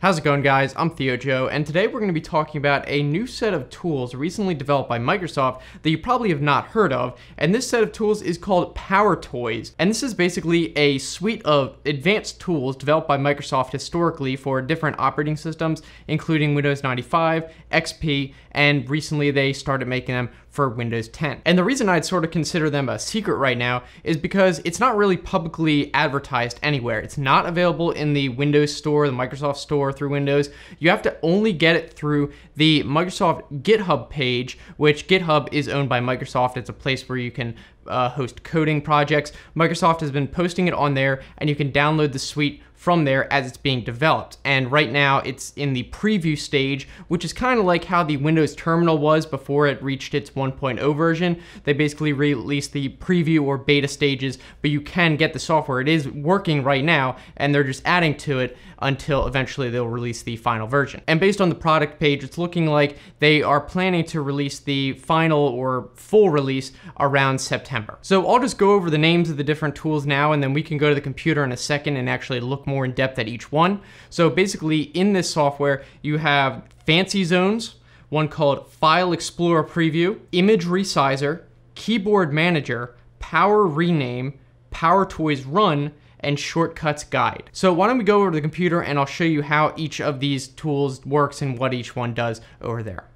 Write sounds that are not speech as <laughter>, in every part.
How's it going guys? I'm ThioJoe and today we're going to be talking about a new set of tools recently developed by Microsoft that you probably have not heard of and this set of tools is called Power Toys and this is basically a suite of advanced tools developed by Microsoft historically for different operating systems including Windows 95, XP, and recently they started making them for Windows 10. And the reason I'd sort of consider them a secret right now is because it's not really publicly advertised anywhere. It's not available in the Windows Store, the Microsoft Store through Windows. You have to only get it through the Microsoft GitHub page, which GitHub is owned by Microsoft. It's a place where you can uh, host coding projects. Microsoft has been posting it on there, and you can download the suite from there as it's being developed. And right now it's in the preview stage, which is kind of like how the Windows Terminal was before it reached its 1.0 version. They basically released the preview or beta stages, but you can get the software. It is working right now, and they're just adding to it until eventually they'll release the final version. And based on the product page, it's looking like they are planning to release the final or full release around September. So I'll just go over the names of the different tools now, and then we can go to the computer in a second and actually look more in depth at each one. So basically in this software, you have fancy zones, one called File Explorer Preview, Image Resizer, Keyboard Manager, Power Rename, Power Toys Run, and Shortcuts Guide. So why don't we go over to the computer and I'll show you how each of these tools works and what each one does over there.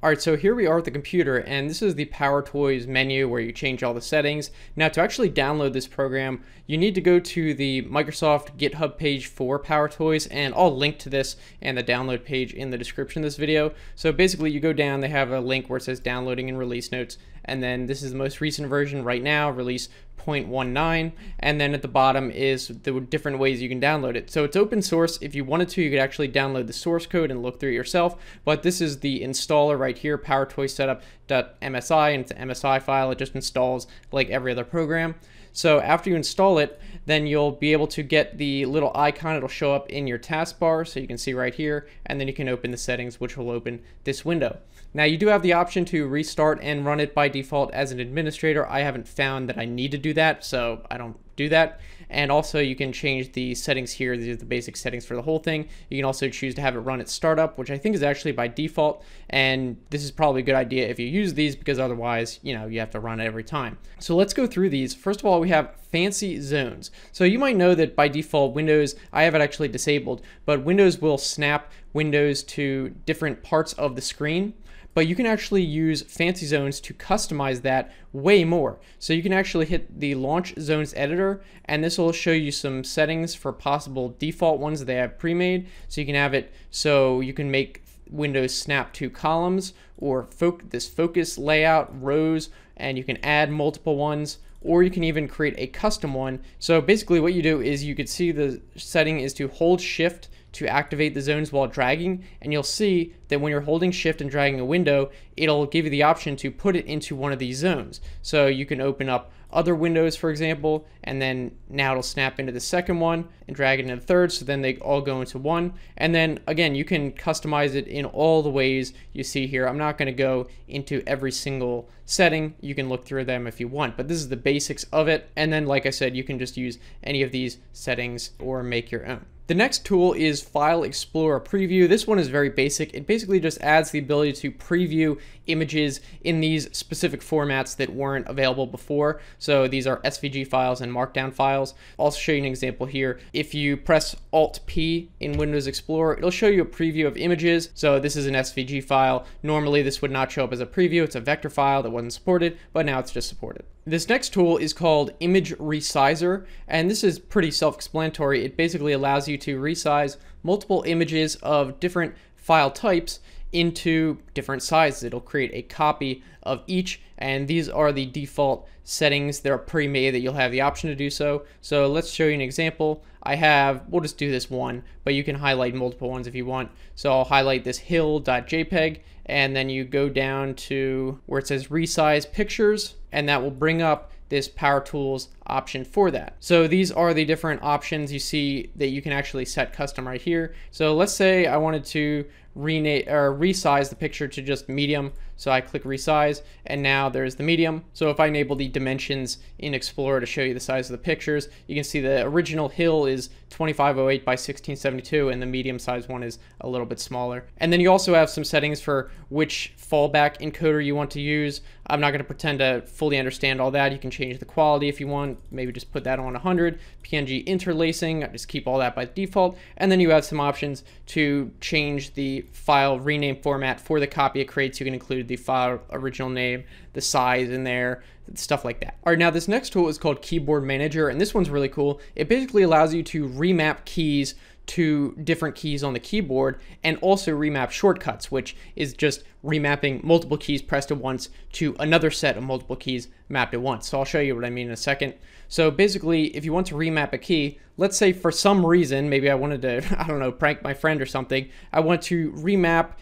All right, so here we are at the computer, and this is the PowerToys menu where you change all the settings. Now, to actually download this program, you need to go to the Microsoft GitHub page for PowerToys, and I'll link to this and the download page in the description of this video. So basically, you go down, they have a link where it says downloading and release notes, and then this is the most recent version right now, release 0.19 and then at the bottom is the different ways you can download it. So it's open source. If you wanted to, you could actually download the source code and look through it yourself, but this is the installer right here, PowerToySetup.msi, and it's an MSI file. It just installs like every other program. So after you install it, then you'll be able to get the little icon. It'll show up in your taskbar, so you can see right here, and then you can open the settings, which will open this window. Now you do have the option to restart and run it by default as an administrator. I haven't found that I need to do that, so I don't do that. And also you can change the settings here. These are the basic settings for the whole thing. You can also choose to have it run at startup, which I think is actually by default. And this is probably a good idea if you use these because otherwise, you know, you have to run it every time. So let's go through these. First of all, we have fancy zones. So you might know that by default Windows, I have it actually disabled, but Windows will snap windows to different parts of the screen but you can actually use fancy zones to customize that way more. So you can actually hit the launch zones editor and this will show you some settings for possible default ones that they have pre-made. So you can have it so you can make Windows snap to columns or fo this focus layout rows and you can add multiple ones or you can even create a custom one. So basically what you do is you could see the setting is to hold shift to activate the zones while dragging and you'll see that when you're holding shift and dragging a window it'll give you the option to put it into one of these zones so you can open up other windows for example and then now it'll snap into the second one and drag it into the third so then they all go into one. And then again you can customize it in all the ways you see here. I'm not going to go into every single setting. You can look through them if you want but this is the basics of it. And then like I said you can just use any of these settings or make your own the next tool is File Explorer Preview. This one is very basic. It basically just adds the ability to preview images in these specific formats that weren't available before. So these are SVG files and Markdown files. I'll show you an example here. If you press Alt P in Windows Explorer, it'll show you a preview of images. So this is an SVG file. Normally this would not show up as a preview. It's a vector file that wasn't supported, but now it's just supported. This next tool is called Image Resizer, and this is pretty self-explanatory. It basically allows you to resize multiple images of different file types into different sizes. It'll create a copy of each, and these are the default settings that are pre-made that you'll have the option to do so. So let's show you an example. I have, we'll just do this one, but you can highlight multiple ones if you want. So I'll highlight this hill.jpg, and then you go down to where it says resize pictures, and that will bring up this Power Tools option for that. So these are the different options you see that you can actually set custom right here. So let's say I wanted to rename or resize the picture to just medium. So I click resize and now there's the medium. So if I enable the dimensions in Explorer to show you the size of the pictures, you can see the original hill is 2508 by 1672 and the medium size one is a little bit smaller. And then you also have some settings for which fallback encoder you want to use. I'm not going to pretend to fully understand all that. You can change the quality if you want, maybe just put that on 100. PNG interlacing, just keep all that by default. And then you have some options to change the file rename format for the copy it creates. You can include the file original name, the size in there, stuff like that. All right, now this next tool is called Keyboard Manager, and this one's really cool. It basically allows you to remap keys to different keys on the keyboard and also remap shortcuts, which is just remapping multiple keys pressed at once to another set of multiple keys mapped at once. So I'll show you what I mean in a second. So basically, if you want to remap a key, let's say for some reason, maybe I wanted to, <laughs> I don't know, prank my friend or something, I want to remap,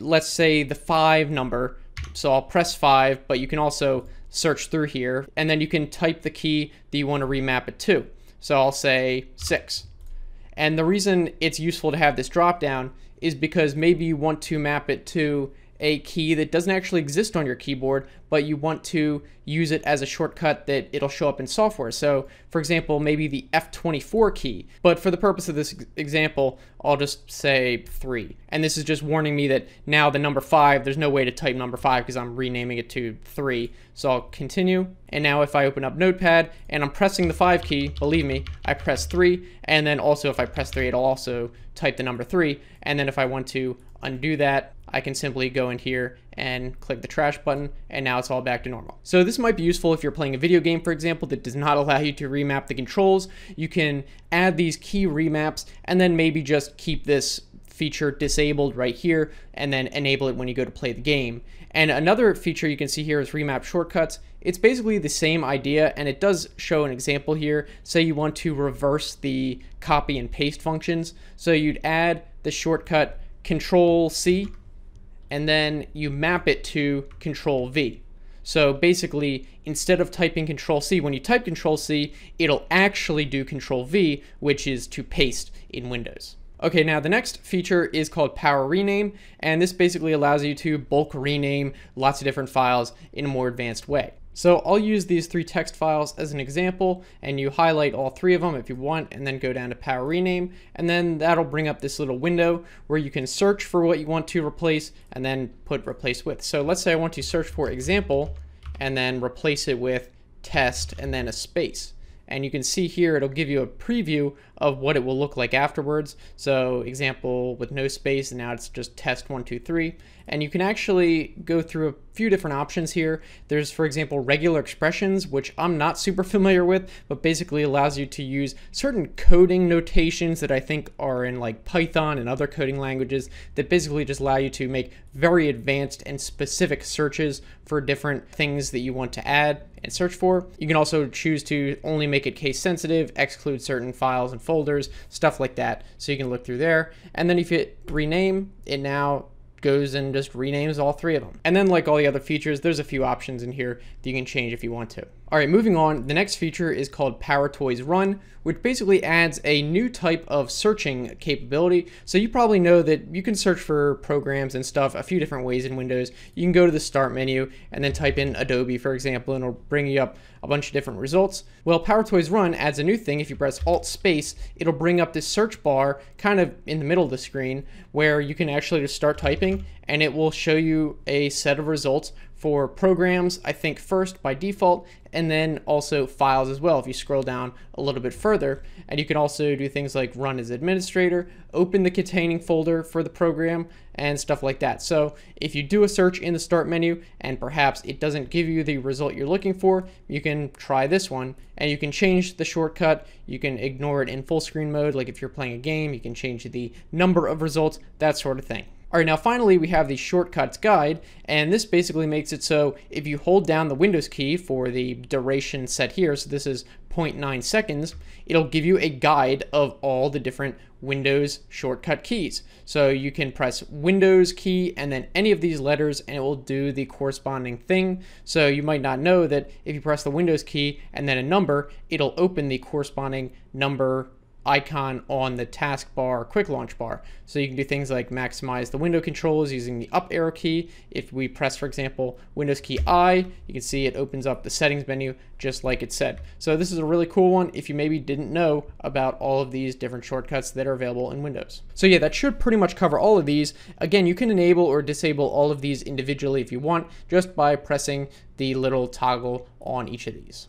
let's say the five number. So I'll press five, but you can also search through here, and then you can type the key that you want to remap it to. So I'll say six. And the reason it's useful to have this drop down is because maybe you want to map it to a key that doesn't actually exist on your keyboard, but you want to use it as a shortcut that it'll show up in software. So, for example, maybe the F24 key. But for the purpose of this example, I'll just say 3. And this is just warning me that now the number 5, there's no way to type number 5 because I'm renaming it to 3. So I'll continue. And now if I open up Notepad and I'm pressing the 5 key, believe me, I press 3. And then also if I press 3, it'll also type the number 3. And then if I want to undo that, I can simply go in here and click the trash button and now it's all back to normal. So this might be useful if you're playing a video game, for example, that does not allow you to remap the controls. You can add these key remaps and then maybe just keep this feature disabled right here and then enable it when you go to play the game. And another feature you can see here is remap shortcuts. It's basically the same idea and it does show an example here. Say you want to reverse the copy and paste functions. So you'd add the shortcut Control C, and then you map it to Control V. So basically, instead of typing Control C, when you type Control C, it'll actually do Control V, which is to paste in Windows. Okay, now the next feature is called Power Rename, and this basically allows you to bulk rename lots of different files in a more advanced way. So I'll use these three text files as an example and you highlight all three of them if you want and then go down to power rename and then that'll bring up this little window where you can search for what you want to replace and then put replace with. So let's say I want to search for example and then replace it with test and then a space and you can see here it'll give you a preview of what it will look like afterwards. So example with no space, and now it's just test one, two, three. And you can actually go through a few different options here. There's, for example, regular expressions, which I'm not super <laughs> familiar with, but basically allows you to use certain coding notations that I think are in like Python and other coding languages that basically just allow you to make very advanced and specific searches for different things that you want to add and search for. You can also choose to only make it case sensitive, exclude certain files and folders, stuff like that. So you can look through there. And then if you hit rename, it now goes and just renames all three of them. And then like all the other features, there's a few options in here that you can change if you want to. All right, moving on, the next feature is called Power Toys Run, which basically adds a new type of searching capability. So you probably know that you can search for programs and stuff a few different ways in Windows. You can go to the Start menu and then type in Adobe, for example, and it'll bring you up a bunch of different results. Well, Power Toys Run adds a new thing. If you press Alt Space, it'll bring up this search bar kind of in the middle of the screen where you can actually just start typing and it will show you a set of results for programs, I think first by default, and then also files as well if you scroll down a little bit further. And you can also do things like run as administrator, open the containing folder for the program, and stuff like that. So if you do a search in the start menu and perhaps it doesn't give you the result you're looking for, you can try this one and you can change the shortcut. You can ignore it in full screen mode, like if you're playing a game, you can change the number of results, that sort of thing. All right, now finally we have the shortcuts guide, and this basically makes it so if you hold down the Windows key for the duration set here, so this is 0.9 seconds, it'll give you a guide of all the different Windows shortcut keys. So you can press Windows key and then any of these letters and it will do the corresponding thing. So you might not know that if you press the Windows key and then a number, it'll open the corresponding number icon on the taskbar quick launch bar. So you can do things like maximize the window controls using the up arrow key. If we press, for example, Windows key I, you can see it opens up the settings menu just like it said. So this is a really cool one if you maybe didn't know about all of these different shortcuts that are available in Windows. So yeah, that should pretty much cover all of these. Again, you can enable or disable all of these individually if you want, just by pressing the little toggle on each of these.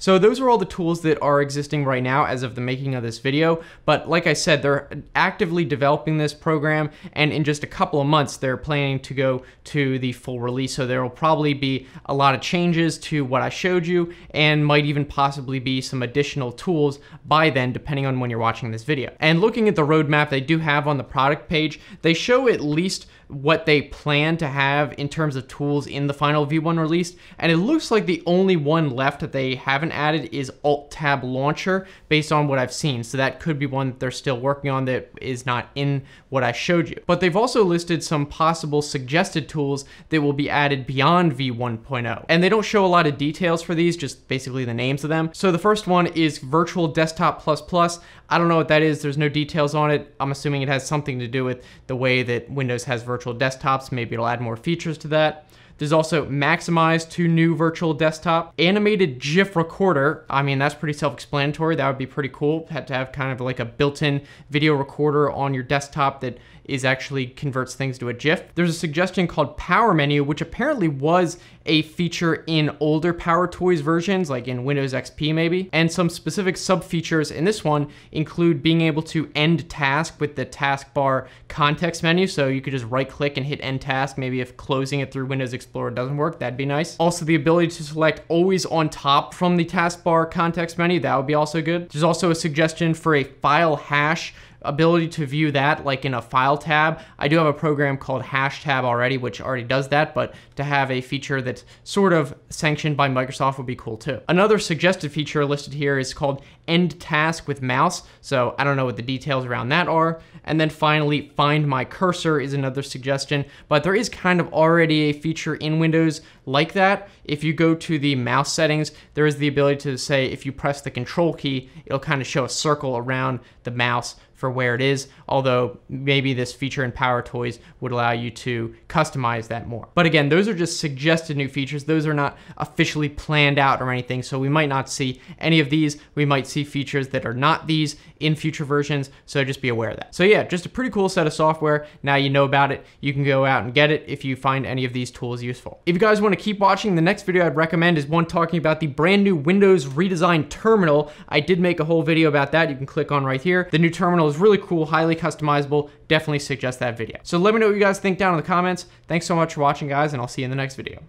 So those are all the tools that are existing right now as of the making of this video. But like I said, they're actively developing this program and in just a couple of months, they're planning to go to the full release. So there will probably be a lot of changes to what I showed you and might even possibly be some additional tools by then, depending on when you're watching this video. And looking at the roadmap they do have on the product page, they show at least what they plan to have in terms of tools in the final V1 release. And it looks like the only one left that they haven't added is Alt Tab Launcher based on what I've seen. So that could be one that they're still working on that is not in what I showed you. But they've also listed some possible suggested tools that will be added beyond V1.0. And they don't show a lot of details for these, just basically the names of them. So the first one is Virtual Desktop Plus Plus. I don't know what that is. There's no details on it. I'm assuming it has something to do with the way that Windows has virtual desktops. Maybe it'll add more features to that. There's also Maximize to new virtual desktop. Animated GIF recorder. I mean, that's pretty self-explanatory. That would be pretty cool. Had to have kind of like a built-in video recorder on your desktop that is actually converts things to a GIF. There's a suggestion called Power Menu, which apparently was a feature in older Power Toys versions, like in Windows XP maybe. And some specific sub features in this one include being able to end task with the taskbar context menu. So you could just right click and hit end task. Maybe if closing it through Windows Explorer doesn't work, that'd be nice. Also the ability to select always on top from the taskbar context menu. That would be also good. There's also a suggestion for a file hash ability to view that like in a file tab. I do have a program called HashTab already, which already does that, but to have a feature that's sort of sanctioned by Microsoft would be cool too. Another suggested feature listed here is called End Task with Mouse. So I don't know what the details around that are. And then finally, Find My Cursor is another suggestion, but there is kind of already a feature in Windows like that. If you go to the mouse settings, there is the ability to say if you press the control key, it'll kind of show a circle around the mouse for where it is, although maybe this feature in Power Toys would allow you to customize that more. But again, those are just suggested new features. Those are not officially planned out or anything, so we might not see any of these. We might see features that are not these in future versions, so just be aware of that. So yeah, just a pretty cool set of software. Now you know about it. You can go out and get it if you find any of these tools useful. If you guys want to keep watching, the next video I'd recommend is one talking about the brand new Windows redesigned terminal. I did make a whole video about that. You can click on right here. The new terminal is really cool, highly customizable. Definitely suggest that video. So let me know what you guys think down in the comments. Thanks so much for watching, guys, and I'll see you in the next video.